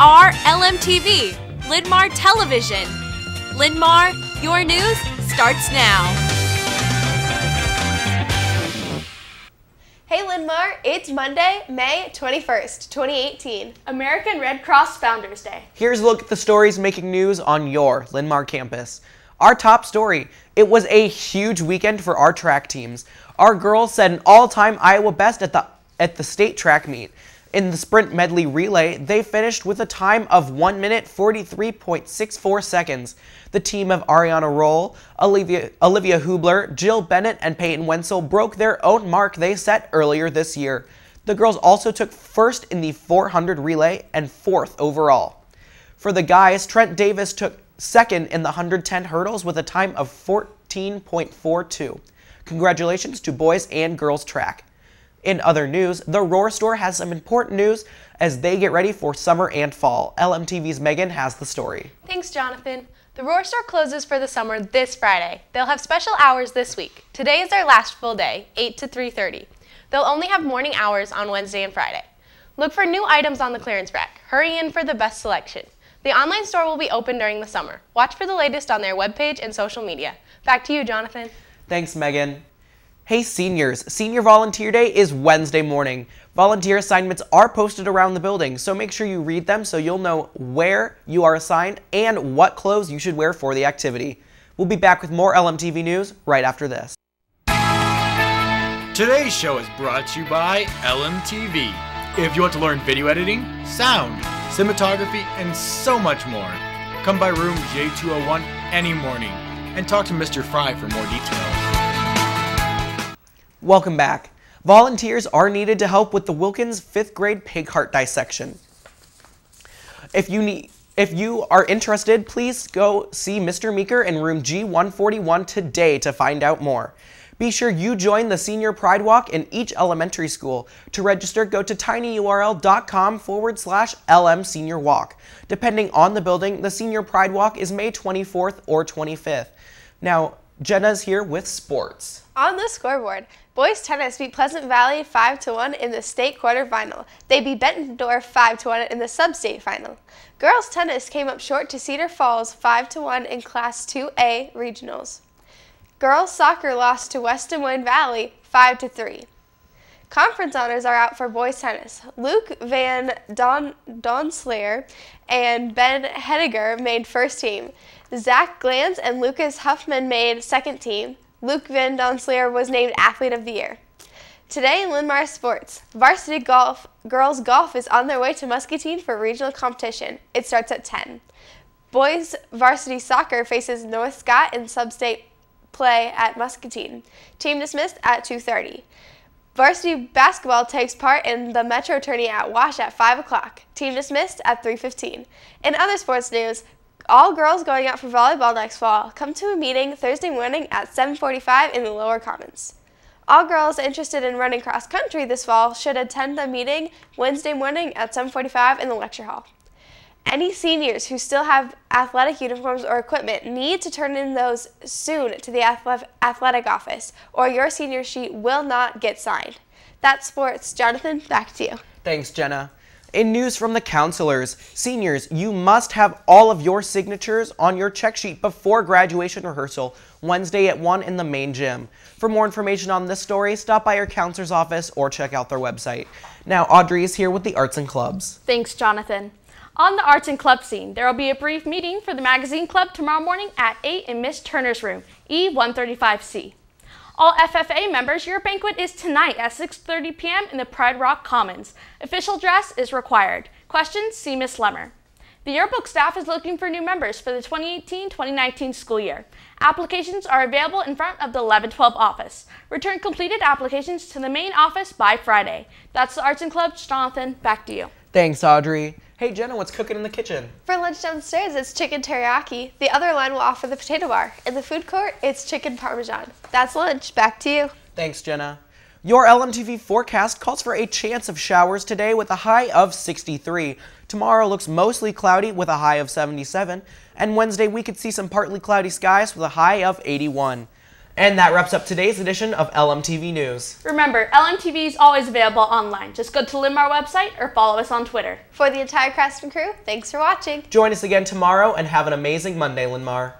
are LMTV, Linn-Mar Television. Linn-Mar, your news starts now. Hey Linn-Mar, it's Monday, May 21st, 2018. American Red Cross Founders Day. Here's a look at the stories making news on your Linn-Mar campus. Our top story, it was a huge weekend for our track teams. Our girls set an all-time Iowa best at the at the state track meet. In the sprint medley relay, they finished with a time of 1 minute 43.64 seconds. The team of Ariana Roll, Olivia, Olivia Hubler, Jill Bennett, and Peyton Wenzel broke their own mark they set earlier this year. The girls also took first in the 400 relay and fourth overall. For the guys, Trent Davis took second in the 110 hurdles with a time of 14.42. Congratulations to boys and girls track. In other news, the Roar Store has some important news as they get ready for summer and fall. LMTV's Megan has the story. Thanks, Jonathan. The Roar Store closes for the summer this Friday. They'll have special hours this week. Today is their last full day, 8 to 3.30. They'll only have morning hours on Wednesday and Friday. Look for new items on the clearance rack. Hurry in for the best selection. The online store will be open during the summer. Watch for the latest on their webpage and social media. Back to you, Jonathan. Thanks, Megan. Hey seniors, Senior Volunteer Day is Wednesday morning. Volunteer assignments are posted around the building, so make sure you read them so you'll know where you are assigned and what clothes you should wear for the activity. We'll be back with more LMTV news right after this. Today's show is brought to you by LMTV. If you want to learn video editing, sound, cinematography, and so much more, come by room J201 any morning and talk to Mr. Fry for more details. Welcome back. Volunteers are needed to help with the Wilkins 5th grade pig heart dissection. If you need if you are interested, please go see Mr. Meeker in room G141 today to find out more. Be sure you join the Senior Pride Walk in each elementary school. To register, go to tinyurl.com forward slash LM Senior Walk. Depending on the building, the Senior Pride Walk is May 24th or 25th. Now, Jenna's here with sports. On the scoreboard, boys tennis beat Pleasant Valley 5 to 1 in the state quarterfinal. They beat Bettendorf 5 to 1 in the sub-state final. Girls tennis came up short to Cedar Falls 5 to 1 in Class 2A regionals. Girls soccer lost to West Des Moines Valley 5 to 3. Conference honors are out for boys tennis. Luke Van Don Donslayer and Ben Hediger made first team. Zach Glantz and Lucas Huffman made second team. Luke Van Donslayer was named Athlete of the Year. Today in Linn-Mar Sports, varsity golf, girls golf is on their way to Muscatine for regional competition. It starts at 10. Boys varsity soccer faces North Scott in sub-state play at Muscatine. Team dismissed at 2.30. Varsity basketball takes part in the Metro Tourney at Wash at 5 o'clock. Team dismissed at 3.15. In other sports news, all girls going out for volleyball next fall come to a meeting Thursday morning at 7.45 in the lower commons. All girls interested in running cross country this fall should attend the meeting Wednesday morning at 7.45 in the lecture hall. Any seniors who still have athletic uniforms or equipment need to turn in those soon to the athletic office, or your senior sheet will not get signed. That's sports. Jonathan, back to you. Thanks, Jenna. In news from the counselors, seniors, you must have all of your signatures on your check sheet before graduation rehearsal Wednesday at 1 in the main gym. For more information on this story, stop by your counselor's office or check out their website. Now, Audrey is here with the arts and clubs. Thanks, Jonathan. On the arts and club scene, there will be a brief meeting for the magazine club tomorrow morning at 8 in Miss Turner's room, E135C. All FFA members, your banquet is tonight at 6.30 p.m. in the Pride Rock Commons. Official dress is required. Questions? See Miss Lemmer. The yearbook staff is looking for new members for the 2018-2019 school year. Applications are available in front of the 1112 office. Return completed applications to the main office by Friday. That's the Arts and Clubs. Jonathan, back to you. Thanks, Audrey. Hey, Jenna, what's cooking in the kitchen? For lunch downstairs, it's chicken teriyaki. The other line will offer the potato bar. In the food court, it's chicken parmesan. That's lunch. Back to you. Thanks, Jenna. Your LMTV forecast calls for a chance of showers today with a high of 63. Tomorrow looks mostly cloudy with a high of 77. And Wednesday, we could see some partly cloudy skies with a high of 81. And that wraps up today's edition of LMTV News. Remember, LMTV is always available online. Just go to Linn-Mar website or follow us on Twitter. For the entire cast and crew, thanks for watching. Join us again tomorrow and have an amazing Monday, Linn-Mar.